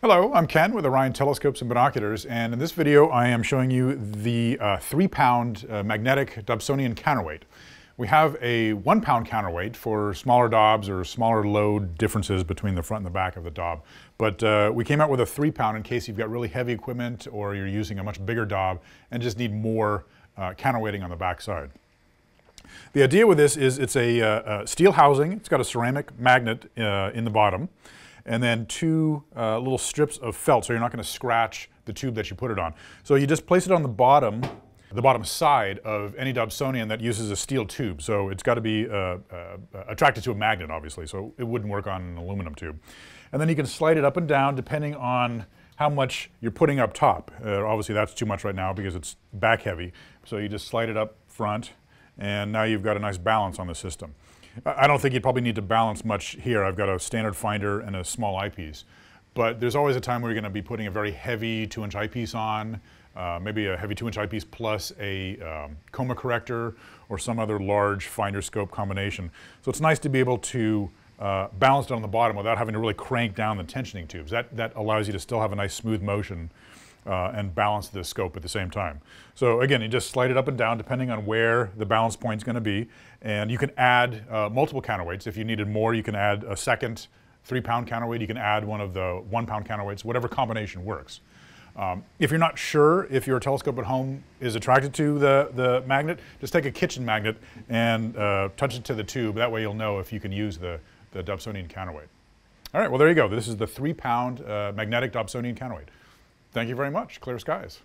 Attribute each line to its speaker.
Speaker 1: Hello, I'm Ken with Orion Telescopes and Binoculars, and in this video I am showing you the uh, three pound uh, magnetic Dobsonian counterweight. We have a one pound counterweight for smaller Dobs or smaller load differences between the front and the back of the Dob, but uh, we came out with a three pound in case you've got really heavy equipment or you're using a much bigger Dob and just need more uh, counterweighting on the back side. The idea with this is it's a, uh, steel housing, it's got a ceramic magnet uh, in the bottom, and then two uh, little strips of felt so you're not going to scratch the tube that you put it on. So you just place it on the bottom, the bottom side of any Dobsonian that uses a steel tube. So it's got to be uh, uh, attracted to a magnet, obviously, so it wouldn't work on an aluminum tube. And then you can slide it up and down depending on how much you're putting up top. Uh, obviously that's too much right now because it's back heavy. So you just slide it up front and now you've got a nice balance on the system. I don't think you'd probably need to balance much here. I've got a standard finder and a small eyepiece. But there's always a time where you're going to be putting a very heavy two inch eyepiece on, uh, maybe a heavy two inch eyepiece plus a um, coma corrector or some other large finder scope combination. So it's nice to be able to uh, balance it on the bottom without having to really crank down the tensioning tubes. That, that allows you to still have a nice smooth motion uh, and balance the scope at the same time. So again, you just slide it up and down depending on where the balance point is going to be. And you can add uh, multiple counterweights. If you needed more, you can add a second three pound counterweight. You can add one of the one pound counterweights, whatever combination works. Um, if you're not sure if your telescope at home is attracted to the, the magnet, just take a kitchen magnet and uh, touch it to the tube. That way you'll know if you can use the, the Dobsonian counterweight. All right, well there you go. This is the three pound uh, magnetic Dobsonian counterweight. Thank you very much. Clear skies.